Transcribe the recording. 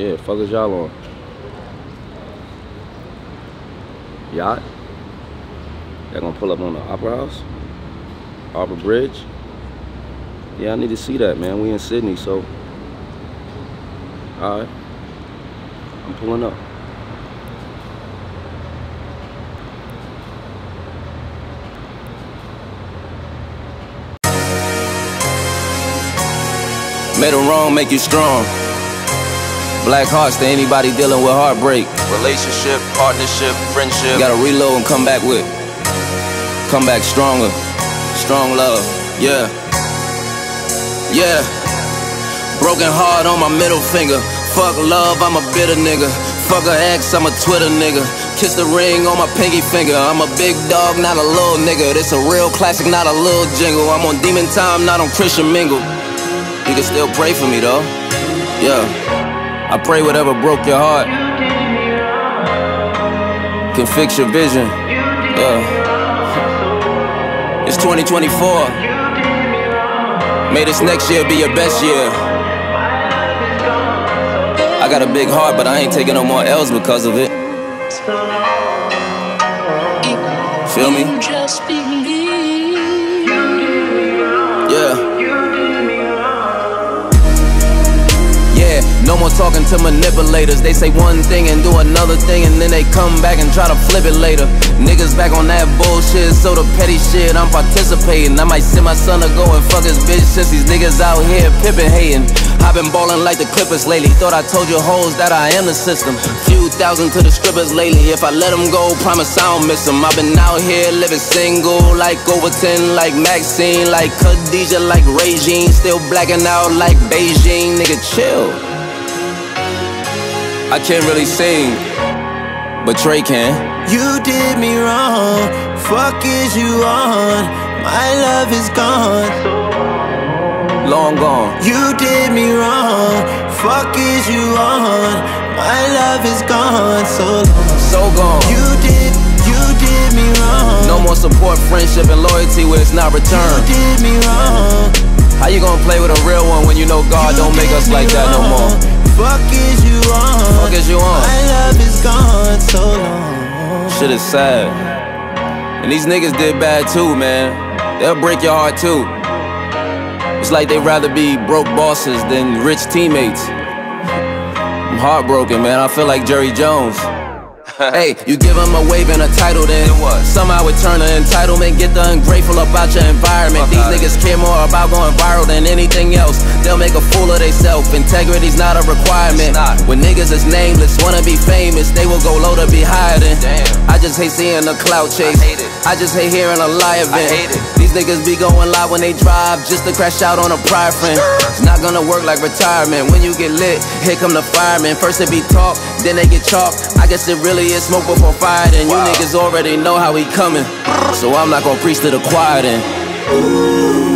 Yeah, fuck is y'all on? Yacht? Y'all gonna pull up on the Opera House? Opera Bridge? Yeah, I need to see that, man. We in Sydney, so. Alright. I'm pulling up. A wrong make you strong. Black hearts to anybody dealing with heartbreak. Relationship, partnership, friendship. Gotta reload and come back with. Come back stronger. Strong love. Yeah. Yeah. Broken heart on my middle finger. Fuck love, I'm a bitter nigga. Fuck a ex, I'm a Twitter nigga. Kiss the ring on my pinky finger. I'm a big dog, not a little nigga. This a real classic, not a little jingle. I'm on demon time, not on Christian mingle. You can still pray for me though. Yeah. I pray whatever broke your heart can fix your vision. Yeah. It's 2024. May this next year be your best year. I got a big heart, but I ain't taking no more L's because of it. Feel me? No more talking to manipulators. They say one thing and do another thing, and then they come back and try to flip it later. Niggas back on that bullshit, so the petty shit, I'm participating. I might send my son to go and fuck his bitch since these niggas out here pippin' hating. I've been ballin' like the Clippers lately. Thought I told you hoes that I am the system. Few thousand to the strippers lately. If I let them go, promise I don't miss them. I've been out here living single, like Overton, like Maxine, like Khadijah, like Regine. Still blacking out like Beijing. Nigga, chill. I can't really sing, but Trey can. You did me wrong. Fuck is you on? My love is gone. Long gone. You did me wrong. Fuck is you on? My love is gone. So long. So gone. You did, you did me wrong. No more support, friendship, and loyalty where it's not returned. You did me wrong. How you gonna play with a real one when you know God You don't make us like that no more? Fuck is you on? Fuck is you on? My love is gone so long. Shit is sad. And these niggas did bad too, man. They'll break your heart too. It's like they'd rather be broke bosses than rich teammates. I'm heartbroken, man. I feel like Jerry Jones. Hey, you give them a wave and a title, then? Somehow it turn to entitlement. Get the ungrateful about your environment. These niggas care more about going viral than anything else. They'll make a fool of themselves. Integrity's not a requirement. When niggas is nameless, wanna be famous, they will go low to be higher than. I just hate seeing the clout chase. I just hate hearing a lie event. These niggas be going live when they drive just to crash out on a prior friend. It's not gonna work like retirement. When you get lit, here come the firemen. First it be talk, then they get chalk. I guess it really is smoke before fire. Then you niggas already know how we coming. So I'm not gonna preach to the choir then.